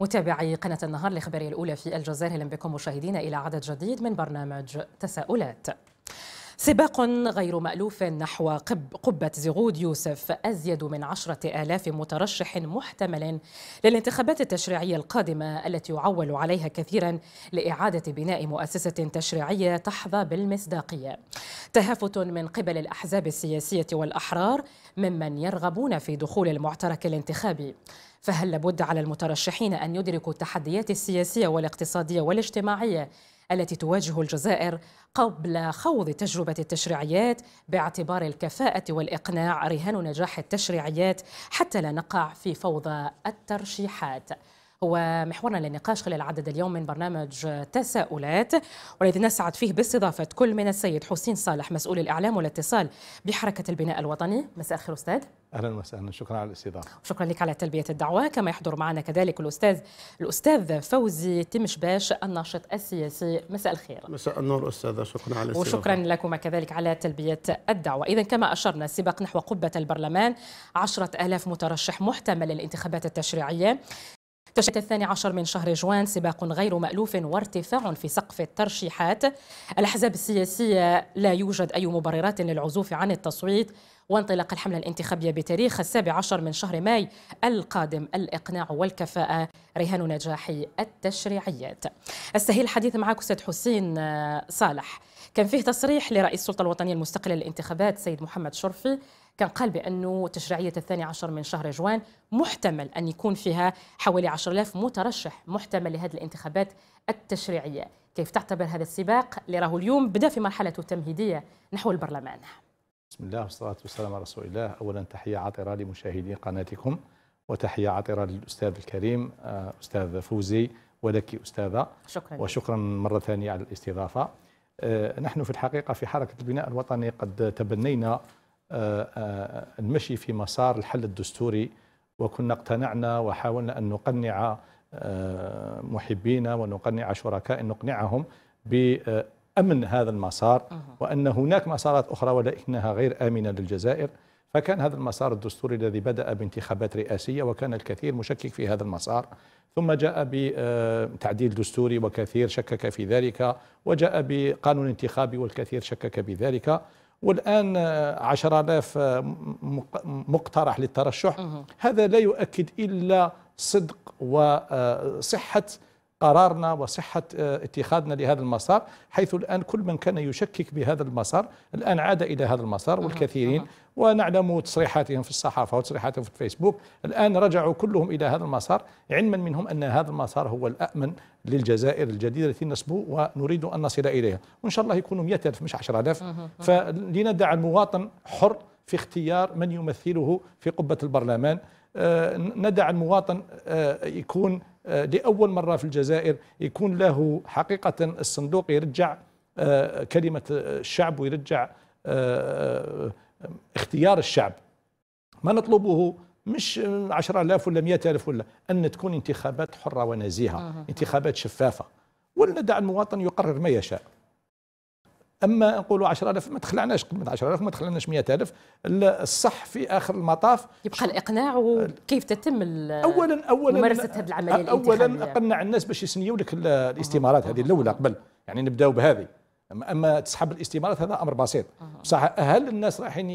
متابعي قناة النهار الإخبارية الأولى في الجزائر. أهلا بكم مشاهدينا إلى عدد جديد من برنامج تساؤلات. سباق غير مألوف نحو قبة زغود يوسف أزيد من عشرة آلاف مترشح محتمل للانتخابات التشريعية القادمة التي يعول عليها كثيرا لإعادة بناء مؤسسة تشريعية تحظى بالمصداقية. تهافت من قبل الأحزاب السياسية والأحرار ممن يرغبون في دخول المعترك الانتخابي. فهل لابد على المترشحين أن يدركوا التحديات السياسية والاقتصادية والاجتماعية التي تواجه الجزائر قبل خوض تجربة التشريعيات باعتبار الكفاءة والإقناع رهان نجاح التشريعيات حتى لا نقع في فوضى الترشيحات؟ هو محورنا للنقاش خلال عدد اليوم من برنامج تساؤلات والذي نسعد فيه باستضافة كل من السيد حسين صالح مسؤول الإعلام والاتصال بحركة البناء الوطني. مساء الخير أستاذ. أهلا وسهلا. شكرا على الاستضافة. شكرا لك على تلبية الدعوة. كما يحضر معنا كذلك الأستاذ الأستاذ فوزي تمشباش الناشط السياسي. مساء الخير. مساء النور أستاذة. شكرا على الاستضافة. وشكرا لكم كذلك على تلبية الدعوة. اذا كما أشرنا السباق نحو قبة البرلمان عشرة ألاف مترشح محتمل للانتخابات التشريعية. تشريع الثاني عشر من شهر جوان سباق غير مألوف وارتفاع في سقف الترشيحات. الأحزاب السياسية لا يوجد أي مبررات للعزوف عن التصويت وانطلاق الحملة الانتخابية بتاريخ السابع عشر من شهر ماي القادم الإقناع والكفاءة. رهان نجاح التشريعيات. أستهيل الحديث معك أستاذ حسين صالح. كان فيه تصريح لرئيس السلطة الوطنية المستقلة للانتخابات سيد محمد شرفي كان قال بأنه تشريعية الثاني عشر من شهر جوان محتمل أن يكون فيها حوالي 10000 مترشح محتمل لهذه الانتخابات التشريعية. كيف تعتبر هذا السباق؟ اللي راه اليوم بدأ في مرحلته التمهيدية نحو البرلمان. بسم الله والصلاة والسلام على رسول الله. أولا تحية عطرة لمشاهدي قناتكم وتحية عطرة للأستاذ الكريم أستاذ فوزي ولك أستاذة. شكرا. وشكرا مرة ثانية على الاستضافة. نحن في الحقيقة في حركة البناء الوطني قد تبنينا المشي في مسار الحل الدستوري وكنا اقتنعنا وحاولنا أن نقنع محبينا ونقنع شركاء نقنعهم بأمن هذا المسار وأن هناك مسارات أخرى ولكنها غير آمنة للجزائر. فكان هذا المسار الدستوري الذي بدأ بانتخابات رئاسية وكان الكثير مشكك في هذا المسار. ثم جاء بتعديل دستوري وكثير شكك في ذلك وجاء بقانون انتخابي والكثير شكك بذلك. والآن عشر آلاف مقترح للترشح هذا لا يؤكد إلا صدق وصحة قرارنا وصحة اتخاذنا لهذا المسار حيث الآن كل من كان يشكك بهذا المسار الآن عاد إلى هذا المسار والكثيرين ونعلم تصريحاتهم في الصحافة وتصريحاتهم في الفيسبوك. الآن رجعوا كلهم إلى هذا المسار علما منهم أن هذا المسار هو الأأمن للجزائر الجديدة التي نصبو ونريد أن نصل إليها. وإن شاء الله يكونوا 100000 مش 10000 فلندع المواطن حر في اختيار من يمثله في قبة البرلمان. ندع المواطن يكون لأول مرة في الجزائر يكون له حقيقة الصندوق يرجع كلمة الشعب ويرجع اختيار الشعب. ما نطلبه مش عشرة آلاف ولا مئة ألف ولا أن تكون انتخابات حرة ونزيهة انتخابات شفافة. ولندع المواطن يقرر ما يشاء. أما نقولوا 10000 ما تخلعناش قيمه 10000 ما تخلعناش 100000 الصح في آخر المطاف يبقى الإقناع وكيف تتم اولا اولا ممارسة هذه العملية اولا اقنع الناس باش يسنيوا لك الاستمارات هذه الأولى قبل. يعني نبداو بهذه. اما تسحب الاستمارات هذا أمر بسيط. بصح هل الناس رايحين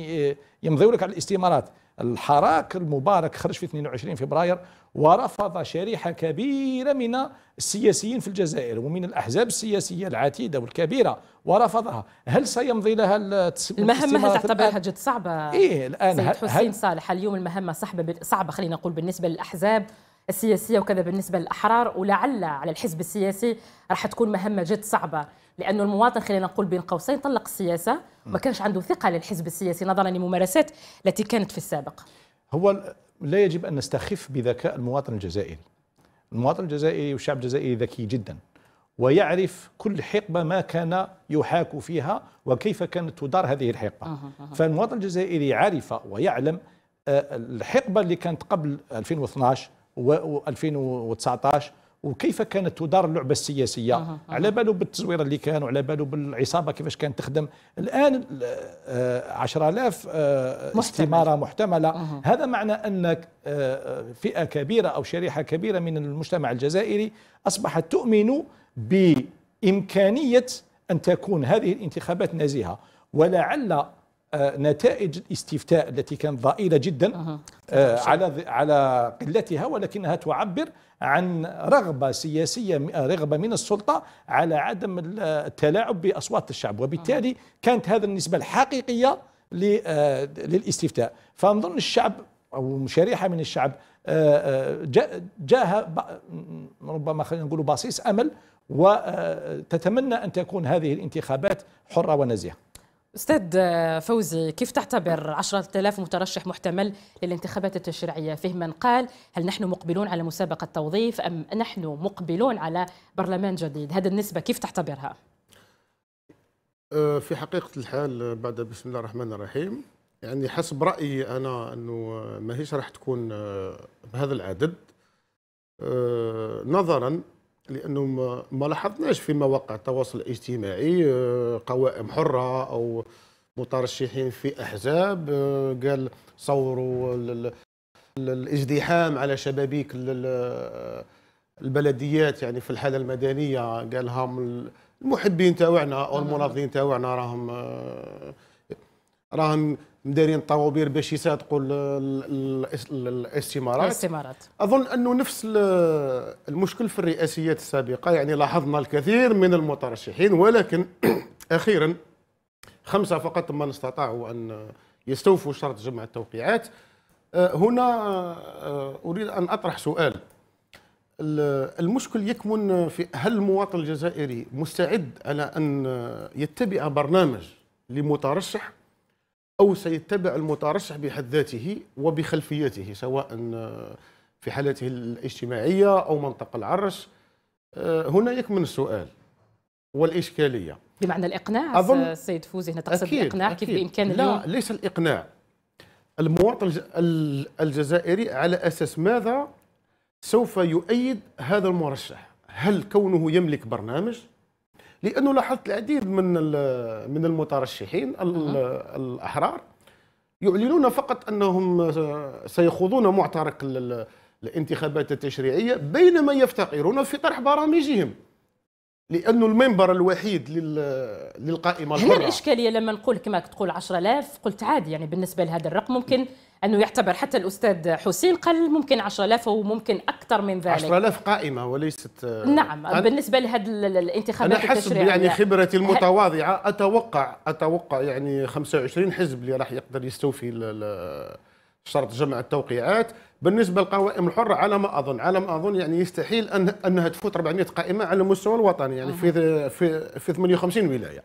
يمضيوا لك على الاستمارات؟ الحراك المبارك خرج في 22 فبراير ورفض شريحة كبيرة من السياسيين في الجزائر ومن الأحزاب السياسية العتيدة والكبيرة ورفضها. هل سيمضي لها المهمة هل تعتبرها جد صعبة. إيه الآن سيد حسين صالح اليوم المهمة صعبة صعبة خلينا نقول بالنسبة للأحزاب. السياسية وكذا بالنسبة للأحرار ولعل على الحزب السياسي راح تكون مهمة جد صعبة لأنه المواطن خلينا نقول بين قوسين طلق السياسة ما كانش عنده ثقة للحزب السياسي نظرا لممارسات التي كانت في السابق. هو لا يجب أن نستخف بذكاء المواطن الجزائري. المواطن الجزائري والشعب الجزائري ذكي جدا ويعرف كل حقبة ما كان يحاك فيها وكيف كانت تدار هذه الحقبة. فالمواطن الجزائري عرف ويعلم الحقبة اللي كانت قبل 2012 و2019 وكيف كانت تدار اللعبة السياسية؟ على باله بالتزوير اللي كان وعلى باله بالعصابة كيفاش كانت تخدم. الآن 10000 استماره محتملة. هذا معنى ان فئة كبيرة أو شريحة كبيرة من المجتمع الجزائري أصبحت تؤمن بإمكانية أن تكون هذه الانتخابات نزيهة. ولعل آه، نتائج الاستفتاء التي كانت ضئيلة جدا آه، على على قلتها ولكنها تعبر عن رغبة سياسية رغبة من السلطة على عدم التلاعب بأصوات الشعب. وبالتالي كانت هذه النسبة الحقيقية آه، للاستفتاء. فنظن الشعب أو شريحة من الشعب جاءها ربما خلينا نقول بصيص أمل وتتمنى أن تكون هذه الانتخابات حرة ونزيهة. أستاذ فوزي كيف تعتبر عشرة آلاف مترشح محتمل للانتخابات التشريعية؟ فيه من قال هل نحن مقبلون على مسابقة توظيف أم نحن مقبلون على برلمان جديد؟ هذه النسبة كيف تعتبرها؟ أه، في حقيقة الحال بعد بسم الله الرحمن الرحيم يعني حسب رأيي أنا أنه ما هيش راح تكون أه، بهذا العدد. أه، نظرا لأنه ما لاحظناش في مواقع التواصل الاجتماعي آه، قوائم حرة أو مترشحين في أحزاب آه، قال صوروا الازدحام على شبابيك البلديات يعني في الحالة المدنية قال هم المحبين تاوعنا أو المناضلين تاوعنا راهم آه، راهم مدارين الطوابير باش يصادقوا الاستمارات. الاستمارات. أظن أنه نفس المشكل في الرئاسيات السابقة يعني لاحظنا الكثير من المترشحين ولكن أخيرا خمسة فقط من استطاعوا أن يستوفوا شرط جمع التوقيعات. آه، هنا آه، أريد أن أطرح سؤال. المشكل يكمن في هل المواطن الجزائري مستعد على أن يتبع برنامج لمترشح؟ أو سيتبع المترشح بحد ذاته وبخلفيته سواء في حالته الاجتماعية أو منطقة العرش. آه، هنا يكمن السؤال والإشكالية. بمعنى الإقناع أظن السيد فوزي هنا تقصد أكيد الإقناع أكيد. كيف بإمكان لا اليوم؟ ليس الإقناع. المواطن الجزائري على أساس ماذا؟ سوف يؤيد هذا المرشح. هل كونه يملك برنامج؟ لأنه لاحظت العديد من من المترشحين الأحرار يعلنون فقط أنهم سيخوضون معترك الانتخابات التشريعية بينما يفتقرون في طرح برامجهم. لأنه المنبر الوحيد للقائمة الحرة. هنا الإشكالية لما نقول كما تقول 10000 قلت عادي يعني بالنسبة لهذا الرقم ممكن أنه يعتبر حتى الأستاذ حسين قال ممكن 10000 وممكن أكثر من ذلك. 10000 قائمة وليست نعم أنا بالنسبة لهذه الانتخابات أنا حسب يعني خبرتي المتواضعة أتوقع أتوقع يعني 25 حزب اللي راح يقدر يستوفي شرط جمع التوقيعات. بالنسبة للقوائم الحرة على ما أظن على ما أظن يعني يستحيل أن أنها تفوت 400 قائمة على المستوى الوطني يعني في في في 58 ولاية.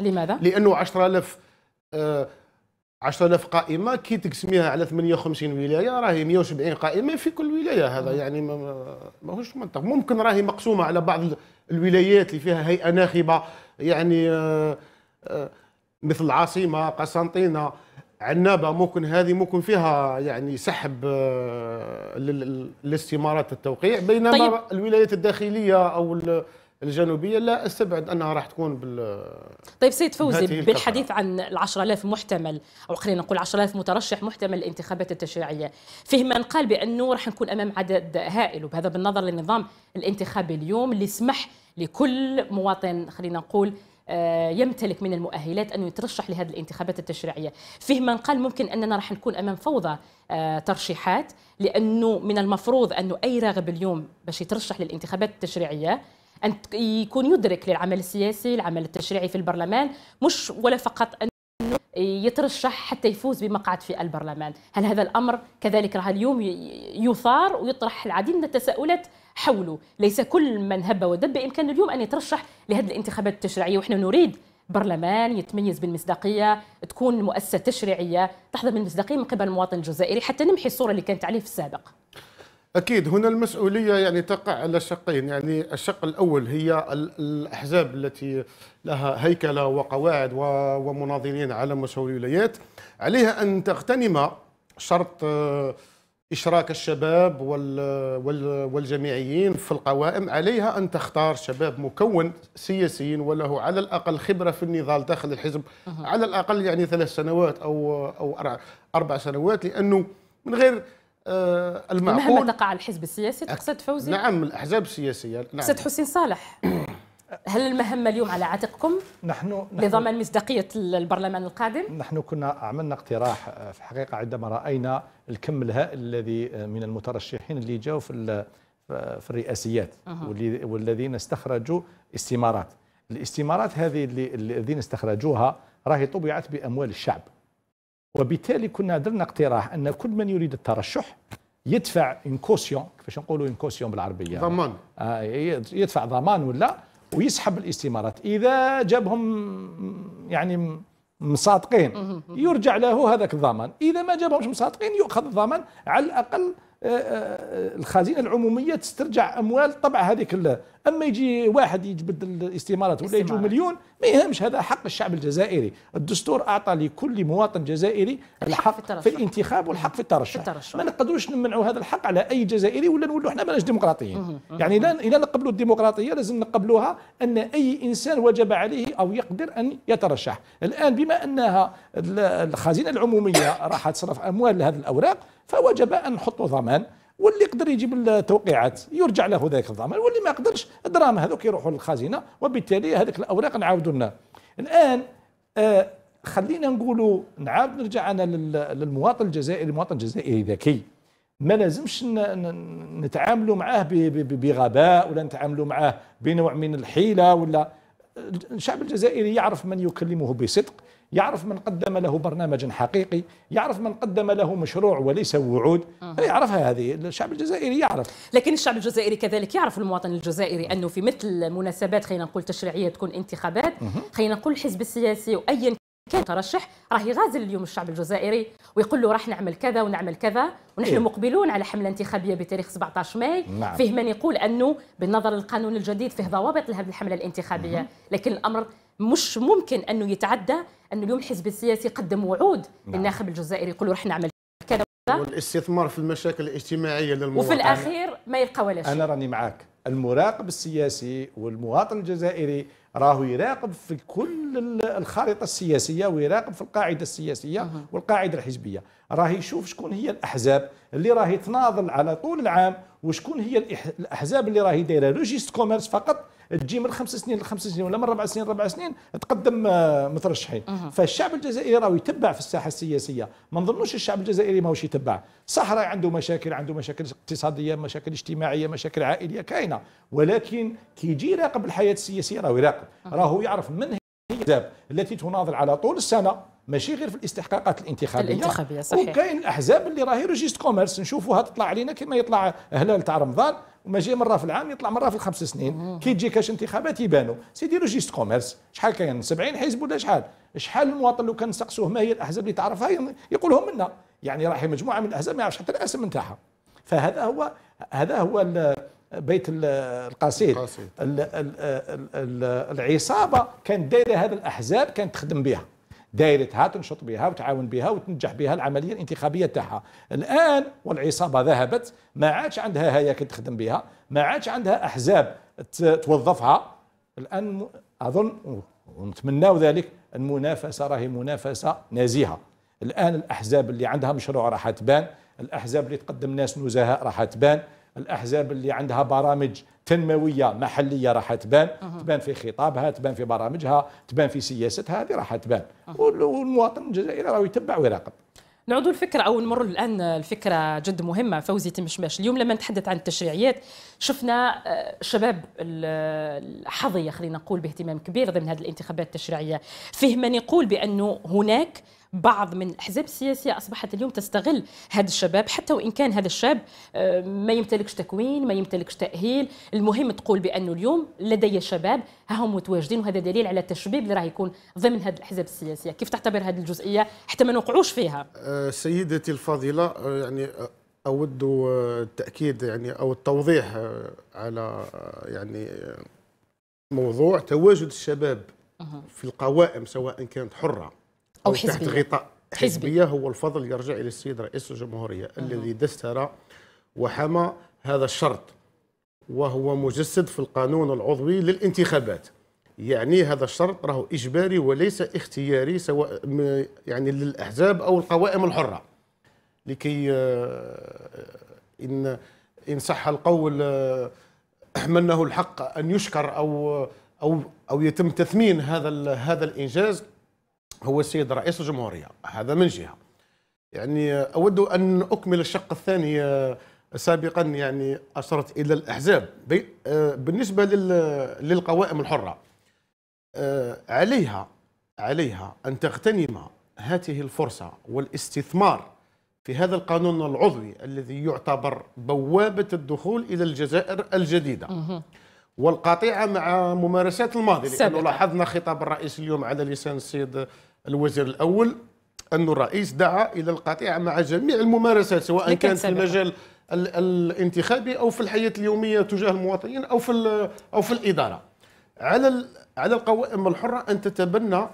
لماذا؟ لأنه 10000 10000 قائمة كي تقسميها على 58 ولاية راهي 170 قائمة في كل ولاية هذا يعني ماهوش منطق ممكن راهي مقسومة على بعض الولايات اللي فيها هيئة ناخبة يعني آه، آه، مثل العاصمه قسنطينة عنابة ممكن هذه ممكن فيها يعني سحب آه، الاستمارات التوقيع بينما طيب. الولايات الداخلية أو الجنوبية لا أستبعد أنها راح تكون بال طيب سيد فوزي بالحديث عن ال 10000 محتمل أو خلينا نقول 10000 مترشح محتمل للانتخابات التشريعية فيه من قال بأنه راح نكون أمام عدد هائل وبهذا بالنظر للنظام الانتخابي اليوم اللي يسمح لكل مواطن خلينا نقول آه، يمتلك من المؤهلات أن يترشح لهذه الانتخابات التشريعية. فيه من قال ممكن أننا راح نكون أمام فوضى آه، ترشيحات لأنه من المفروض أنه أي راغب اليوم باش يترشح للانتخابات التشريعية أن يكون يدرك للعمل السياسي العمل التشريعي في البرلمان مش ولا فقط أن يترشح حتى يفوز بمقعد في البرلمان. هل هذا الأمر كذلك راه اليوم يثار ويطرح العديد من التساؤلات حوله؟ ليس كل من هب ودب بإمكانه اليوم أن يترشح لهذه الانتخابات التشريعية ونحن نريد برلمان يتميز بالمصداقية تكون مؤسسة تشريعية تحظى بالمصداقية من قبل المواطن الجزائري حتى نمحي الصورة اللي كانت عليه في السابق. أكيد هنا المسؤولية يعني تقع على شقين. يعني الشق الأول هي الأحزاب التي لها هيكلة وقواعد ومناضلين على مستوى الولايات. عليها أن تغتنم شرط إشراك الشباب والجميعيين في القوائم. عليها أن تختار شباب مكون سياسي وله على الأقل خبرة في النضال داخل الحزب. على الأقل يعني ثلاث سنوات أو أو أربع سنوات لأنه من غير آه المعقول مهما تقع الحزب السياسي تقصد فوزي؟ نعم الأحزاب السياسية نعم. تقصد حسين صالح هل المهمة اليوم على عاتقكم؟ نحن, نحن لضمان مصداقية البرلمان القادم؟ نحن كنا عملنا اقتراح آه، في الحقيقة عندما رأينا الكم الهائل الذي آه، من المترشحين اللي جاوا في في الرئاسيات والذين استخرجوا استمارات الاستمارات هذه اللي الذين استخرجوها راهي طبعت بأموال الشعب وبالتالي كنا درنا اقتراح أن كل من يريد الترشح يدفع une caution كيفاش نقولوا une caution بالعربية؟ ضمان. آه يدفع ضمان ولا؟ ويسحب الاستمارات. إذا جابهم يعني مصادقين يرجع له هذاك الضمان. إذا ما جابهمش مصادقين يؤخذ الضمان على الأقل آه، آه، الخزينة العمومية تسترجع أموال طبع هذيك أما يجي واحد يجبد الاستمارات ولا يجوا مليون ما يهمش هذا حق الشعب الجزائري. الدستور أعطى لكل مواطن جزائري الحق في, في الانتخاب والحق في الترشح, الترشح. ما نقدروش نمنعوا هذا الحق على أي جزائري ولا نقولوا إحنا ماناش ديمقراطيين. يعني اذا نقبلوا الديمقراطية لازم نقبلوها أن أي إنسان وجب عليه أو يقدر أن يترشح. الآن بما أنها الخزينة العمومية راح تصرف أموال لهذه الأوراق فوجب أن نحطوا ضمان. واللي يقدر يجيب التوقيعات يرجع له ذاك الضمان واللي ما يقدرش الدراهم هذوك يروحوا للخزينة وبالتالي هذيك الأوراق نعاودوا لنا الآن آه خلينا نقولوا نعاود نرجع أنا للمواطن الجزائري المواطن الجزائري ذكي. ما لازمش نتعاملوا معاه بغباء ولا نتعاملوا معاه بنوع من الحيلة ولا الشعب الجزائري يعرف من يكلمه بصدق. يعرف من قدم له برنامجا حقيقي يعرف من قدم له مشروع وليس وعود. يعرفها هذه. الشعب الجزائري يعرف. لكن الشعب الجزائري كذلك يعرف المواطن الجزائري أنه في مثل مناسبات خلينا نقول تشريعية تكون انتخابات. خلينا نقول الحزب السياسي وأيا كان ترشح راه يغازل اليوم الشعب الجزائري ويقول له راح نعمل كذا ونعمل كذا ونحن إيه؟ مقبلون على حملة انتخابية بتاريخ 17 ماي. نعم. فيه من يقول أنه بالنظر للقانون الجديد فيه ضوابط لهذه الحملة الانتخابية. لكن الأمر مش ممكن أنه يتعدى أنه اليوم الحزب السياسي قدم وعود نعم. للناخب الجزائري يقول راح نعمل كذا والاستثمار في المشاكل الاجتماعية للمواطن وفي الأخير ما يلقى ولا شيء. أنا راني معاك. المراقب السياسي والمواطن الجزائري راهو يراقب في كل الخارطة السياسية ويراقب في القاعدة السياسية والقاعدة الحزبية. راه يشوف شكون هي الأحزاب اللي راهي تناضل على طول العام وشكون هي الأحزاب اللي راهي دايرة registre commerce فقط تجي من خمس سنين لخمس سنين ولا من ربع سنين لربع سنين تقدم آه، مترشحين فالشعب الجزائري راه يتبع في الساحة السياسية. ما نظنوش الشعب الجزائري ماهوش يتبع. صح راه عنده مشاكل عنده مشاكل اقتصادية مشاكل اجتماعية مشاكل عائلية كاينة. ولكن كي يجي يراقب الحياة السياسية راه يراقب. راهو يعرف من هي الأحزاب التي تناضل على طول السنة ماشي غير في الاستحقاقات الانتخابية. الانتخابية صحيح. وكاين الأحزاب اللي راهي registre commerce. نشوفوها تطلع علينا كما يطلع هلال تاع رمضان. وما جاي مره في العام يطلع مره في الخمس سنين. كي تجي كاش انتخابات يبانوا c'est des registres commerce. شحال كاين؟ 70 حزب ولا شحال؟ شحال المواطن لو كان نسقسوه ما هي الأحزاب اللي تعرفها يقولهم منا. يعني راهي مجموعة من الأحزاب ما يعرفش حتى الأسم نتاعها. فهذا هو هذا هو بيت القصيد. العصابة كانت دايرة هذه الأحزاب كانت تخدم بها. دايرتها تنشط بها وتعاون بها وتنجح بها العملية الانتخابية تاعها. الآن والعصابة ذهبت ما عادش عندها هياكل تخدم بها ما عادش عندها أحزاب توظفها. الآن أظن ونتمناو ذلك المنافسة راهي منافسة نازهه الآن الأحزاب اللي عندها مشروع راح تبان الأحزاب اللي تقدم ناس نزهاء راح تبان الأحزاب اللي عندها برامج تنموية محلية راح تبان. تبان في خطابها تبان في برامجها تبان في سياستها هذه راح تبان. والمواطن الجزائري راه يتبع ويراقب. نعود الفكرة أو نمر الآن الفكرة جد مهمة فوزي تمشماش اليوم لما نتحدث عن التشريعيات شفنا آه، شباب الحظية خلينا نقول باهتمام كبير ضمن هذه الانتخابات التشريعية. فيه من يقول بأنه هناك بعض من الأحزاب السياسية أصبحت اليوم تستغل هذا الشباب حتى وإن كان هذا الشاب آه، ما يمتلكش تكوين ما يمتلكش تأهيل المهم تقول بأنه اليوم لدي شباب هم متواجدين وهذا دليل على التشبيب اللي راه يكون ضمن هذه الأحزاب السياسية. كيف تعتبر هذه الجزئية؟ حتى ما نوقعوش فيها. آه، سيدتي الفاضلة آه، يعني أود التأكيد يعني أو التوضيح على يعني موضوع تواجد الشباب في القوائم سواء كانت حرة. أو حزبية. تحت غطاء حزبية. هو الفضل يرجع إلى السيد رئيس الجمهورية الذي دستر وحمى هذا الشرط وهو مجسد في القانون العضوي للانتخابات. يعني هذا الشرط راهو إجباري وليس اختياري سواء يعني للأحزاب أو القوائم الحرة. لكي آه، إن إن صح القول آه، من له الحق أن يشكر أو أو أو يتم تثمين هذا هذا الإنجاز. هو السيد رئيس الجمهورية. هذا من جهة. يعني أود أن أكمل الشق الثاني آه، سابقا يعني أشرت إلى الأحزاب. بالنسبة للقوائم الحرة عليها عليها أن تغتنم هذه الفرصة والاستثمار في هذا القانون العضوي الذي يعتبر بوابة الدخول إلى الجزائر الجديدة. والقاطعة مع ممارسات الماضي لأنه لاحظنا خطاب الرئيس اليوم على لسان السيد الوزير الأول أن الرئيس دعا إلى القاطعة مع جميع الممارسات سواء كانت في المجال الانتخابي أو في الحياة اليومية تجاه المواطنين أو في أو في الإدارة. على على القوائم الحرة أن تتبنى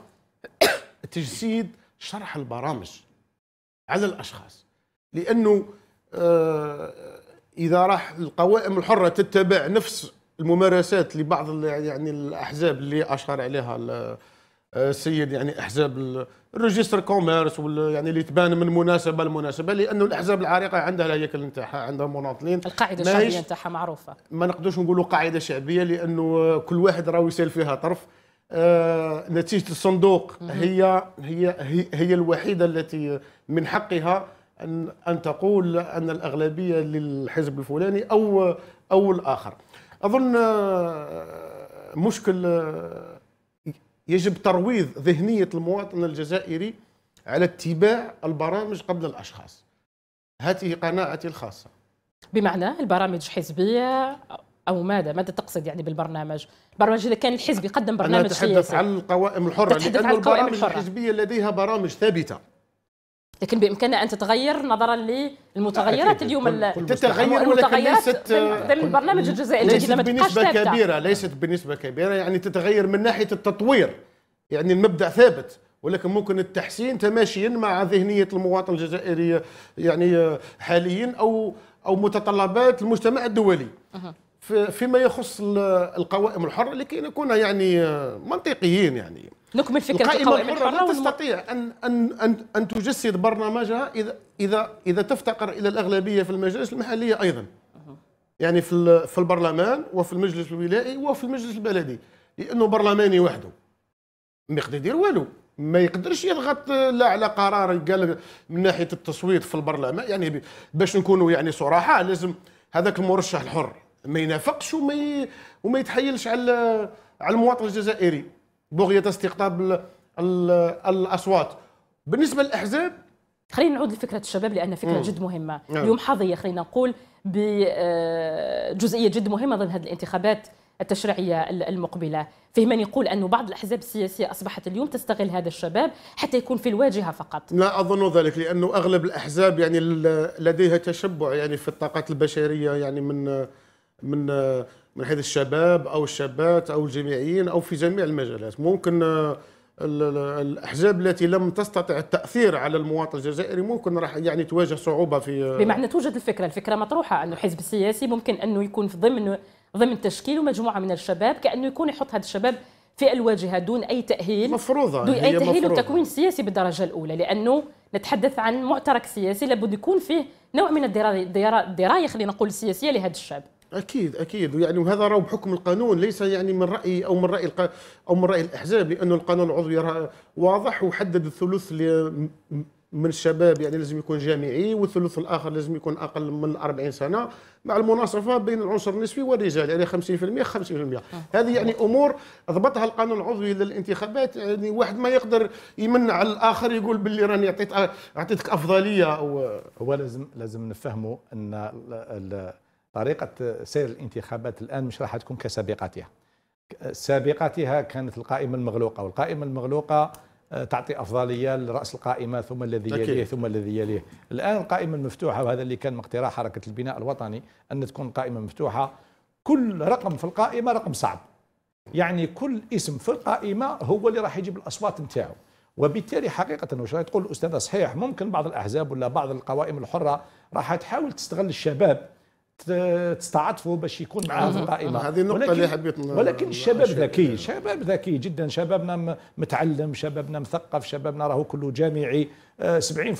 تجسيد شرح البرامج على الأشخاص. لأنه آه، إذا راح القوائم الحرة تتبع نفس الممارسات لبعض يعني الأحزاب اللي أشار عليها السيد يعني احزاب ال registre commerce يعني اللي تبان من مناسبة لمناسبة لأنه الأحزاب العريقة عندها الهيكل نتاعها عندها مناضلين القاعدة الشعبية نتاعها معروفة. ما نقدرش نقولوا قاعدة شعبية لأنه كل واحد راهو يسال فيها طرف. آه نتيجة الصندوق هي هي هي, هي الوحيدة التي من حقها ان أن تقول أن الأغلبية للحزب الفلاني أو أو الآخر. أظن آه، مشكل آه، يجب ترويض ذهنية المواطن الجزائري على اتباع البرامج قبل الأشخاص. هذه قناعتي الخاصة. بمعنى البرامج حزبية أو ماذا؟ ماذا تقصد يعني بالبرنامج؟ البرنامج إذا كان الحزب يقدم برنامج أنا أتحدث سياسي. عن القوائم الحرة لأن البرامج الحزبية لديها برامج ثابتة. لكن بامكانها أن تتغير نظرا للمتغيرات اليوم تتغير ولكن ليست البرنامج الجزائري. ليست بنسبة كبيرة ليست بنسبة كبيرة يعني تتغير من ناحية التطوير. يعني المبدأ ثابت ولكن ممكن التحسين تماشيا مع ذهنية المواطن الجزائري يعني حاليا أو أو متطلبات المجتمع الدولي. فيما يخص القوائم الحرة لكي نكون يعني منطقيين يعني. نكمل فكرة القوائم الحرة لا تستطيع ان ان ان أن تجسد برنامجها اذا اذا إذا تفتقر إلى الأغلبية في المجالس المحلية أيضا. يعني في في البرلمان وفي المجلس الولائي وفي المجلس البلدي لأنه برلماني وحده. ما يقدر يدير والو. ما يقدرش يضغط لا على قرار قال من ناحية التصويت في البرلمان. يعني باش نكونوا يعني صراحة لازم هذاك المرشح الحر. ما ينافقش وما وما يتحيلش على على المواطن الجزائري. بغية استقطاب الأصوات. بالنسبة للأحزاب؟ خلينا نعود لفكرة الشباب لأن فكرة مم. جد مهمة. مم. اليوم حظية خلينا نقول بجزئية جد مهمة ضمن هذه الانتخابات التشريعية المقبلة. فيه من يقول أن بعض الأحزاب السياسية أصبحت اليوم تستغل هذا الشباب حتى يكون في الواجهة فقط. لا أظن ذلك لأنه أغلب الأحزاب يعني لديها تشبع يعني في الطاقات البشرية يعني من من من حيث الشباب أو الشابات أو الجامعيين أو في جميع المجالات. ممكن آه، الأحزاب التي لم تستطع التأثير على المواطن الجزائري ممكن راح يعني تواجه صعوبة في بمعنى توجد الفكرة الفكرة مطروحة أنه حزب سياسي ممكن أنه يكون في ضمن ضمن تشكيل مجموعة من الشباب كأنه يكون يحط هذا الشباب في الواجهة دون أي تأهيل مفروضة دون أي تأهيل وتكوين سياسي بالدرجة الأولى لأنه نتحدث عن معترك سياسي لابد يكون فيه نوع من الدرايه خلينا نقول السياسيه لهذا الشاب. أكيد أكيد. يعني وهذا راهو بحكم القانون ليس يعني من رأي أو من رأي الق... أو من رأي الأحزاب لأنه القانون العضوي واضح وحدد الثلث من الشباب يعني لازم يكون جامعي والثلث الآخر لازم يكون أقل من 40 سنة مع المناصفة بين العنصر النسبي والرجال يعني 50% 50% هذه يعني أمور ضبطها القانون العضوي للانتخابات يعني واحد ما يقدر يمنع على الآخر يقول باللي راني اعطيت أعطيتك أفضلية أو هو لازم لازم نفهموا أن طريقة سير الانتخابات الآن مش راح تكون كسابقاتها. سابقاتها كانت القائمة المغلوقة والقائمة المغلوقة آه، تعطي أفضلية لرأس القائمة ثم الذي يليه ثم الذي يليه. الآن القائمة المفتوحة وهذا اللي كان مقتراح حركة البناء الوطني أن تكون قائمة مفتوحة. كل رقم في القائمة رقم صعب. يعني كل اسم في القائمة هو اللي راح يجيب الأصوات نتاعو. وبالتالي حقيقة وش تقول الأستاذة؟ صحيح ممكن بعض الأحزاب ولا بعض القوائم الحرة راح تحاول تستغل الشباب تستعطفوا باش يكون معاه في القائمة. هذه النقطة اللي حبيت ولكن الشباب ذكي شباب ذكي جدا شبابنا متعلم شبابنا مثقف شبابنا راهو كله جامعي. 70%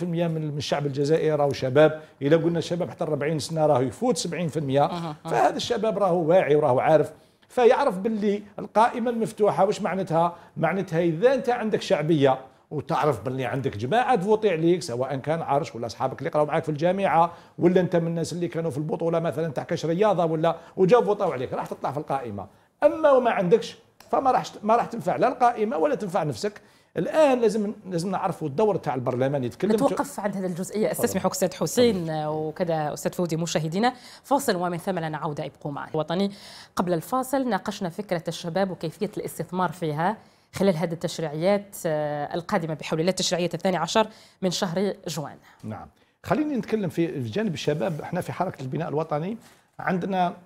من الشعب الجزائري راهو شباب. اذا قلنا شباب حتى 40 سنة راهو يفوت 70% فهذا الشباب راهو واعي وراهو عارف. فيعرف باللي القائمة المفتوحة واش معناتها؟ معناتها إذا أنت عندك شعبية وتعرف باللي عندك جماعة تفوتي عليك سواء كان عرش ولا أصحابك اللي قرأوا معاك في الجامعة ولا أنت من الناس اللي كانوا في البطولة مثلا تاع كاش رياضة ولا وجاو فوتوا عليك. راح تطلع في القائمة. أما وما عندكش فما راح ما راح تنفع لا القائمة ولا تنفع نفسك. الآن لازم لازم نعرفوا الدور تاع البرلمان يتكلم نتوقف عند هذه الجزئية. استسمحك أستاذ حسين وكذا أستاذ فوزي مشاهدينا. فاصل ومن ثم لنا عوده ابقوا معي. وطني قبل الفاصل ناقشنا فكرة الشباب وكيفية الاستثمار فيها. خلال هذه التشريعيات آه، القادمة بحول الله التشريعية الثاني عشر من شهر جوان. نعم. خليني نتكلم في جانب الشباب. إحنا في حركة البناء الوطني عندنا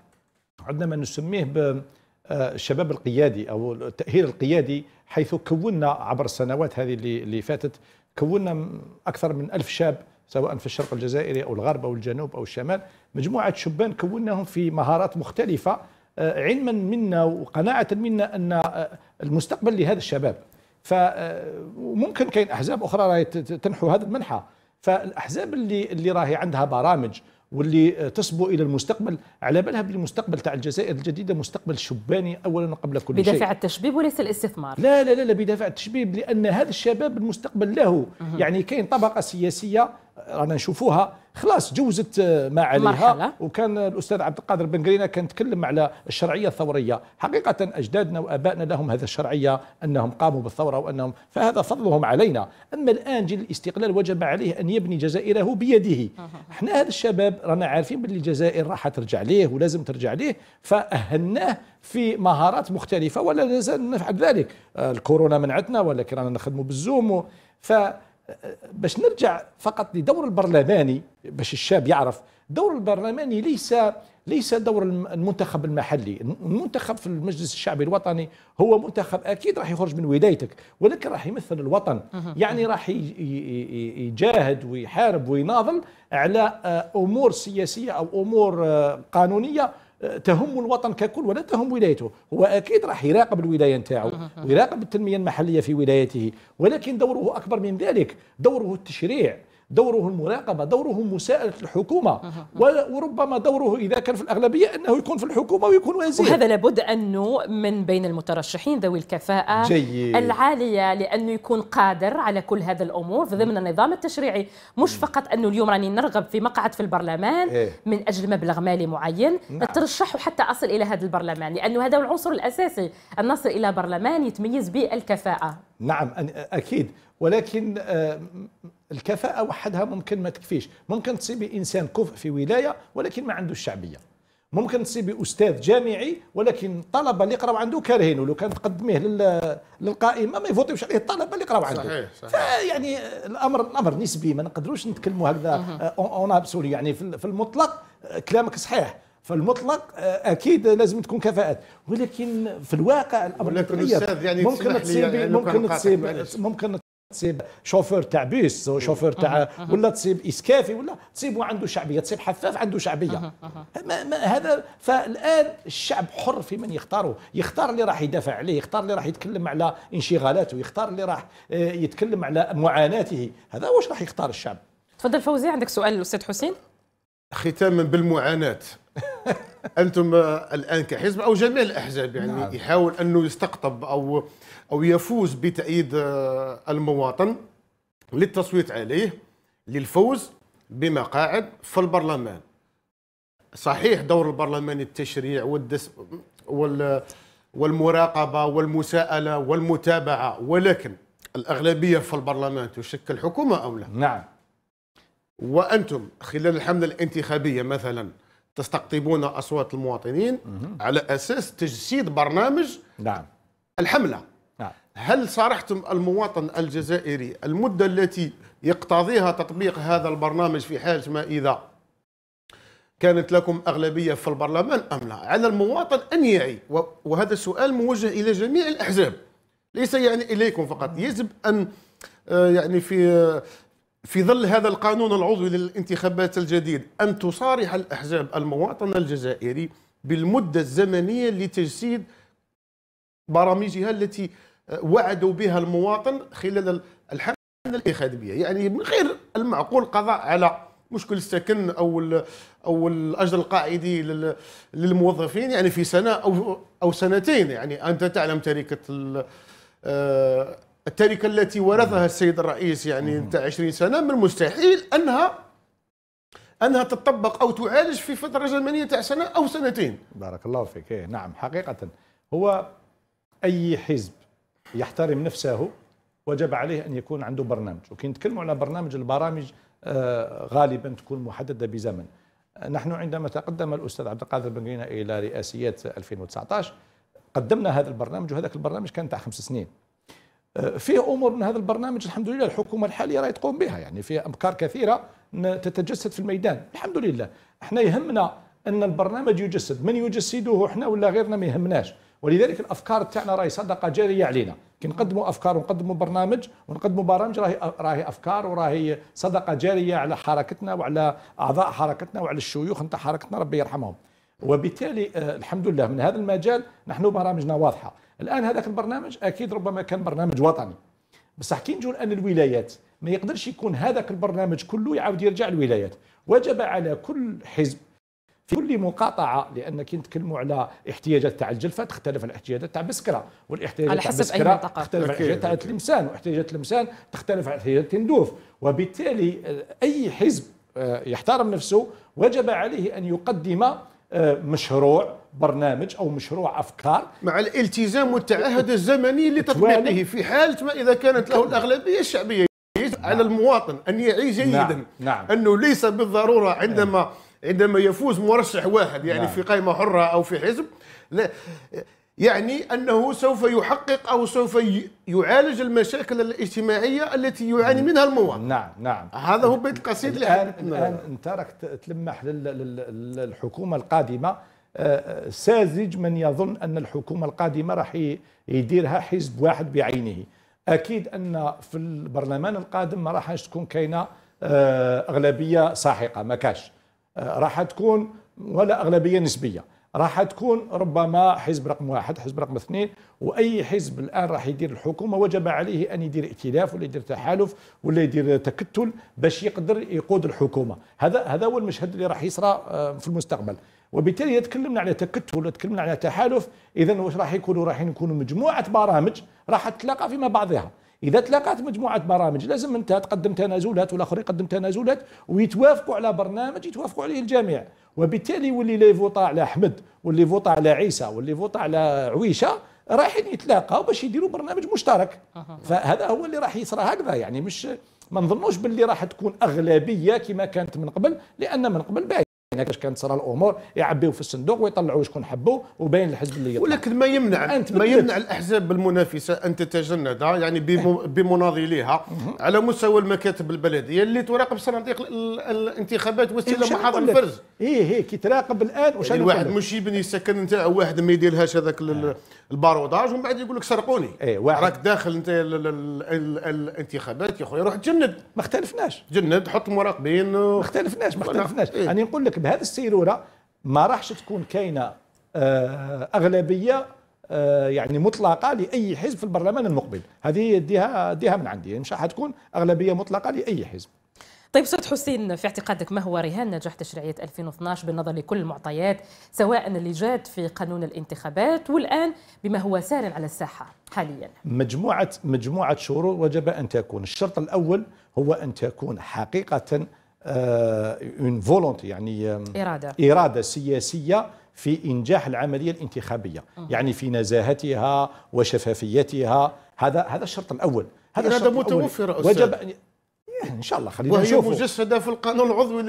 عندنا ما نسميه بالشباب آه، القيادي أو التأهيل القيادي حيث كونا عبر السنوات هذه اللي, فاتت كونا أكثر من ألف شاب سواء في الشرق الجزائري أو الغرب أو الجنوب أو الشمال مجموعة شبان كوناهم في مهارات مختلفة آه، علما منا وقناعة منا أن آه، المستقبل لهذا الشباب. فممكن آه، كاين أحزاب أخرى راهي تنحو هذا المنحى فالأحزاب اللي اللي راهي عندها برامج واللي تصبو إلى المستقبل على بالها بالمستقبل تاع الجزائر الجديدة مستقبل شباني اولا قبل كل شيء. بدافع التشبيب وليس الاستثمار. لا لا لا, لا بدافع التشبيب لأن هذا الشباب المستقبل له. يعني كاين طبقة سياسية رانا نشوفوها خلاص جوزت ما عليها. مرحلة. وكان الأستاذ عبد القادر بن قرينة كان تكلم على الشرعية الثورية. حقيقة أجدادنا وآبائنا لهم هذا الشرعية أنهم قاموا بالثورة وأنهم فهذا فضلهم علينا. أما الآن جيل الاستقلال وجب عليه أن يبني جزائره بيده. إحنا هذا الشباب رانا عارفين باللي الجزائر راح ترجع ليه ولازم ترجع ليه فأهلناه في مهارات مختلفة ولا نزال نفعل ذلك. الكورونا منعتنا ولكن رانا نخدموا بالزوم. ف باش نرجع فقط لدور البرلماني باش الشاب يعرف دور البرلماني ليس ليس دور المنتخب المحلي. المنتخب في المجلس الشعبي الوطني هو منتخب أكيد راح يخرج من ولايتك ولكن راح يمثل الوطن. يعني راح يجاهد ويحارب ويناضل على آه، أمور سياسية أو أمور آه، قانونية تهم الوطن ككل ولا تهم ولايته. هو أكيد راح يراقب الولاية نتاعو ويراقب التنمية المحلية في ولايته ولكن دوره أكبر من ذلك. دوره التشريع. دوره المراقبة دوره مساءلة الحكومة. وربما دوره إذا كان في الأغلبية أنه يكون في الحكومة ويكون وزير. وهذا لابد أنه من بين المترشحين ذوي الكفاءة جيد. العالية لأنه يكون قادر على كل هذا الأمور. في ضمن النظام التشريعي مش فقط أنه اليوم راني نرغب في مقعد في البرلمان إيه؟ من أجل مبلغ مالي معين. نعم. حتى أصل إلى هذا البرلمان لأنه هذا هو العنصر الأساسي. أن نصل إلى برلمان يتميز بالكفاءة. نعم أكيد. ولكن آه، الكفاءة وحدها ممكن ما تكفيش. ممكن تصيبي إنسان كفء في ولاية ولكن ما عنده الشعبية. ممكن تصيبي أستاذ جامعي ولكن الطلبة اللي يقراو عنده كارهين ولو كان تقدميه للقائمة ما يفوتوش عليه الطلبة اللي يقراو عنده. صحيح صحيح. فيعني الأمر الأمر نسبي ما نقدروش نتكلموا هكذا en absolu يعني في المطلق كلامك صحيح. في المطلق أكيد لازم تكون كفاءات. ولكن في الواقع الأمر ولكن يعني ممكن تصيب ممكن تصيب ممكن تصيب شوفور تاع بيس شوفور تاع ولا تصيب إسكافي ولا تصيب عنده شعبية تصيب حفاف عنده شعبية. ما ما هذا فالآن الشعب حر في من يختاره. يختار اللي راح يدافع عليه يختار اللي راح يتكلم على انشغالاته يختار اللي راح آه، يتكلم على معاناته. هذا واش راح يختار الشعب؟ تفضل فوزي عندك سؤال الاستاذ حسين؟ ختاما بالمعاناة. أنتم الآن كحزب أو جميع الأحزاب يعني نعم. يحاول أنه يستقطب أو أو يفوز بتأييد آه، المواطن للتصويت عليه للفوز بمقاعد في البرلمان صحيح دور البرلمان التشريع والدس وال والمراقبة والمساءلة والمتابعة ولكن الأغلبية في البرلمان تشكل حكومة أو لا؟ نعم وأنتم خلال الحملة الانتخابية مثلا تستقطبون أصوات المواطنين على أساس تجسيد برنامج نعم. الحملة. نعم. هل صارحتم المواطن الجزائري المدة التي يقتضيها تطبيق هذا البرنامج في حال ما إذا كانت لكم أغلبية في البرلمان أم لا؟ على المواطن أن يعي. وهذا السؤال موجه إلى جميع الأحزاب. ليس يعني إليكم فقط. يجب أن آه، يعني في في ظل هذا القانون العضوي للانتخابات الجديد أن تصارح الأحزاب المواطن الجزائري بالمدة الزمنية لتجسيد برامجها التي وعدوا بها المواطن خلال الحمله الانتخابيه يعني من غير المعقول القضاء على مشكل السكن أو أو الأجر القاعدي للموظفين يعني في سنة أو أو سنتين. يعني أنت تعلم تركه التركة التي ورثها السيد الرئيس يعني تاع 20 سنة من المستحيل أنها أنها تطبق أو تعالج في فترة زمنية تاع سنة أو سنتين. بارك الله فيك. إيه نعم حقيقة. هو أي حزب يحترم نفسه وجب عليه أن يكون عنده برنامج. وكي نتكلموا على برنامج البرامج آه، غالبا تكون محددة بزمن. نحن عندما تقدم الأستاذ عبد القادر بن إلى رئاسيات 2019 قدمنا هذا البرنامج وهذاك البرنامج كان تاع خمس سنين. فيه أمور من هذا البرنامج الحمد لله الحكومة الحالية راهي تقوم بها يعني فيه أفكار كثيرة تتجسد في الميدان الحمد لله. إحنا يهمنا أن البرنامج يجسد من يجسده إحنا ولا غيرنا ما يهمناش. ولذلك الأفكار تاعنا راهي صدقة جارية علينا. كي نقدموا أفكار ونقدموا برنامج ونقدموا برامج راهي راهي أفكار وراهي صدقة جارية على حركتنا وعلى أعضاء حركتنا وعلى الشيوخ نتاع حركتنا ربي يرحمهم. وبالتالي آه، الحمد لله من هذا المجال نحن برامجنا واضحة. الآن هذاك البرنامج أكيد ربما كان برنامج وطني. بصح كي نجوا الآن الولايات ما يقدرش يكون هذاك البرنامج كله يعاود يرجع الولايات. وجب على كل حزب في كل مقاطعة لأن كي نتكلموا على احتياجات تاع الجلفة تختلف الاحتياجات تاع بسكرة. والاحتياجات تاع بسكرة تختلف الاحتياجات تاع تلمسان واحتياجات تلمسان تختلف عن احتياجات تندوف وبالتالي آه، أي حزب آه، يحترم نفسه وجب عليه أن يقدم آه، مشروع برنامج أو مشروع أفكار مع الالتزام والتعهد الزمني لتطبيقه في حالة ما إذا كانت له الأغلبية الشعبية على المواطن أن يعي جيدا نعم. نعم. أنه ليس بالضرورة عندما نعم. عندما يفوز مرشح واحد يعني نعم. في قائمة حرة أو في حزب لا يعني أنه سوف يحقق أو سوف يعالج المشاكل الاجتماعية التي يعاني منها المواطن نعم نعم هذا هو بيت القصيد الان الان أنت راك تلمح للحكومة القادمة ساذج من يظن أن الحكومة القادمة راح يديرها حزب واحد بعينه. أكيد أن في البرلمان القادم ما راح تكون كاينة آه، أغلبية ساحقة ما كاش. راح تكون ولا أغلبية نسبية. راح تكون ربما حزب رقم واحد حزب رقم اثنين وأي حزب الآن راح يدير الحكومة وجب عليه أن يدير ائتلاف ولا يدير تحالف ولا يدير تكتل باش يقدر يقود الحكومة. هذا هذا هو المشهد اللي راح يصرى آه، في المستقبل. وبالتالي إذا تكلمنا على تكتل ولا تكلمنا على تحالف اذا واش راح يكونوا؟ راح يكونوا مجموعة برامج راح تتلاقى فيما بعضها. إذا تلاقات مجموعة برامج لازم أنت تقدم تنازلات والاخر يقدم تنازلات ويتوافقوا على برنامج يتوافقوا عليه الجميع. وبالتالي واللي لا يفوطا على أحمد واللي يفوطا على عيسى واللي يفوطا على عويشة رايحين يتلاقاو باش يديروا برنامج مشترك. فهذا هو اللي راح يصرى هكذا. يعني مش ما نظنوش باللي راح تكون أغلبية كما كانت من قبل لأن من قبل باين كاش كانت تصرى الأمور يعبيو في الصندوق ويطلعوا شكون حبوا وباين الحزب اللي يطلع. ولكن ما يمنع أنت ما يمنع الأحزاب المنافسة أن تتجند يعني بمناضليها على مستوى المكاتب البلدية اللي تراقب صناديق الانتخابات واستلام محاضر الفرز. إيه إيه كي تراقب الآن وش يعني الواحد مش يبني السكن نتاعو واحد ما يديرهاش هذاك الباروداج ومن بعد يقول لك سرقوني. إيه واحد. راك داخل أنت الانتخابات يا خويا روح تجند. ما اختلفناش. جند حط مراقبين ما اختلفناش ما اختلفناش. إيه؟ أنا نقول لك بهذه السيرورة ما راحش تكون كاينة آه، أغلبية آه، يعني مطلقة لأي حزب في البرلمان المقبل. هذه ديها ديها من عندي. مش حتكون أغلبية مطلقة لأي حزب. طيب أستاذ حسين في اعتقادك ما هو رهان نجاح تشريعية 2012 بالنظر لكل المعطيات سواء اللي جات في قانون الانتخابات والآن بما هو سار على الساحة حاليا؟ مجموعة مجموعة شروط وجب أن تكون. الشرط الأول هو أن تكون حقيقة une volonté يعني إرادة. إرادة سياسية في إنجاح العملية الانتخابية. يعني في نزاهتها وشفافيتها. هذا هذا الشرط الأول. هذا إرادة متوفرة وجب أن إن شاء الله خلينا وهي نشوفه. مجسدة في القانون العضوي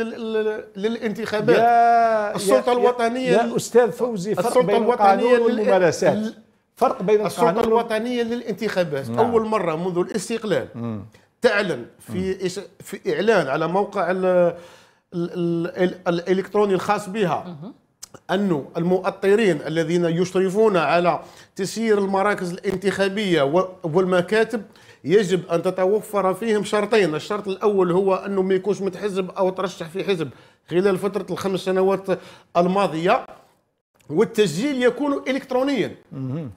للانتخابات. يا السلطة يا الوطنية يا أستاذ فوزي فرق السلطة بين الوطنية والممارسات. فرق بين السلطة الوطنية للانتخابات. نعم. أول مرة منذ الاستقلال. م. تعلن في في إعلان على موقع ال ال الإلكتروني الخاص بها. أن المؤطرين الذين يشرفون على تسيير المراكز الانتخابية والمكاتب يجب أن تتوفر فيهم شرطين. الشرط الأول هو أنه ما يكونش متحزب أو ترشح في حزب خلال فترة الخمس سنوات الماضية. والتسجيل يكون الكترونيا.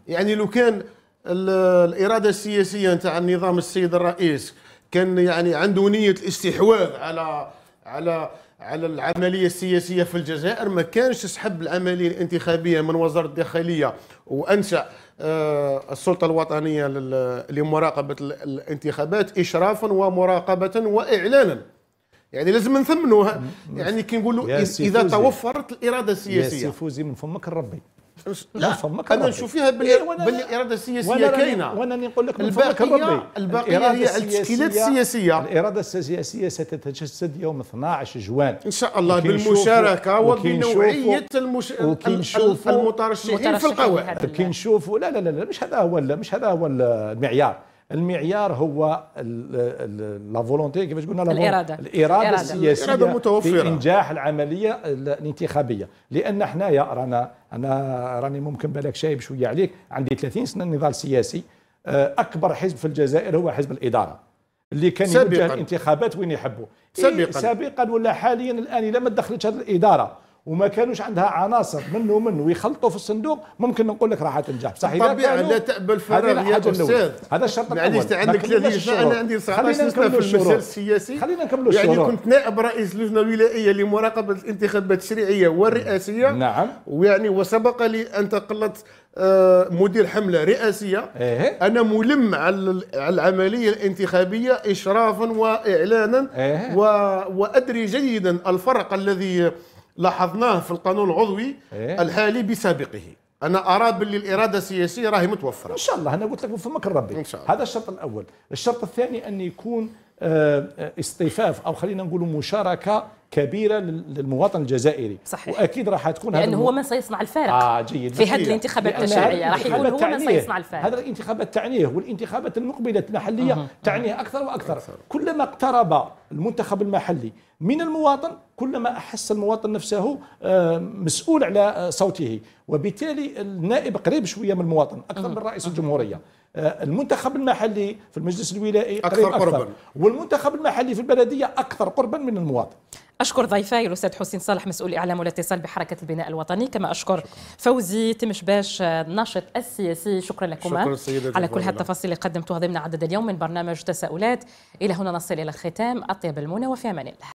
يعني لو كان الإرادة السياسية نتاع النظام السيد الرئيس كان يعني عنده نية الاستحواذ على على على العملية السياسية في الجزائر. ما كانش سحب العملية الانتخابية من وزارة الداخلية وانشا آه، السلطة الوطنية لمراقبة الانتخابات اشرافا ومراقبة واعلانا يعني لازم نثمنوا يعني كي نقولوا اذا توفرت الإرادة السياسية. يا فوزي من فمك الربي. لا فمك أنا نشوف فيها باللي, إيه باللي الاراده السياسيه كاينة وأنا نقول لك الباقية الباقية هي التشكيلات السياسيه الإرادة السياسية ستتجسد يوم 12 جوان. إن شاء الله بالمشاركة وبنوعية المش... المترشحين في القواعد كي نشوفوا لا لا لا مش هذا هو مش هذا هو المعيار. المعيار هو لا فولونتي كيفاش قلنا؟ الإرادة. الإرادة السياسية الإرادة متوفرة. في إنجاح العملية الانتخابية. لأن حنايا رانا أنا راني ممكن بالك شايب شوية عليك. عندي 30 سنة نضال سياسي. آه، أكبر حزب في الجزائر هو حزب الإدارة. اللي كان يوجه الانتخابات وين يحبوا. سابقا إيه سابقا. ولا حاليا الآن اذا ما دخلتش هذه الإدارة. وما كانوش عندها عناصر منه ومنه ويخلطوا في الصندوق ممكن نقول لك راح تنجح بصح طبيعي لا تأبى الفراغ يا أستاذ. هذا الشرط الأول. معليش عندك 30 سنه أنا عندي 19 سنه في المجال السياسي. خلينا نكملوا يعني كنت نائب رئيس لجنه ولايه لمراقبة الانتخابات التشريعية والرئاسية. نعم. ويعني وسبق لي أن تقلت آه، مدير حملة رئاسية. إيه؟ أنا ملم على العملية الانتخابية اشرافا واعلانا. إيه؟ و... وأدري جيدا الفرق الذي لاحظناه في القانون العضوي إيه؟ الحالي بسابقه. أنا أرى باللي الإرادة السياسية راهي متوفرة. إن شاء الله أنا قلت لك فمك الربي. إن شاء الله. هذا الشرط الأول. الشرط الثاني أن يكون آه، اصطفاف أو خلينا نقول مشاركة كبيرة للمواطن الجزائري. صحيح. وأكيد راح تكون لأنه هو من سيصنع الفارق. آه جيد. في هذه الانتخابات التشريعيه راح يكون هو من. سيصنع الفارق. هذا الانتخابات تعنيه والانتخابات المقبلة المحلية تعنية أكثر وأكثر. كلما اقترب المنتخب المحلي من المواطن كلما أحس المواطن نفسه آه، مسؤول على آه، صوته. وبالتالي النائب قريب شوية من المواطن أكثر من رئيس الجمهورية. آه، المنتخب المحلي في المجلس الولائي أكثر قريب أكثر. قرباً. والمنتخب المحلي في البلدية أكثر قربا من المواطن. أشكر ضيفي الأستاذ حسين صالح مسؤول إعلام والاتصال بحركة البناء الوطني. كما أشكر فوزي تمشباش الناشط السياسي. شكرا لكما شكراً على كل. هالتفاصيل اللي قدمتوها ضمن عدد اليوم من برنامج تساؤلات. إلى هنا نصل إلى الختام. أطيب المنى وفي أمان الله.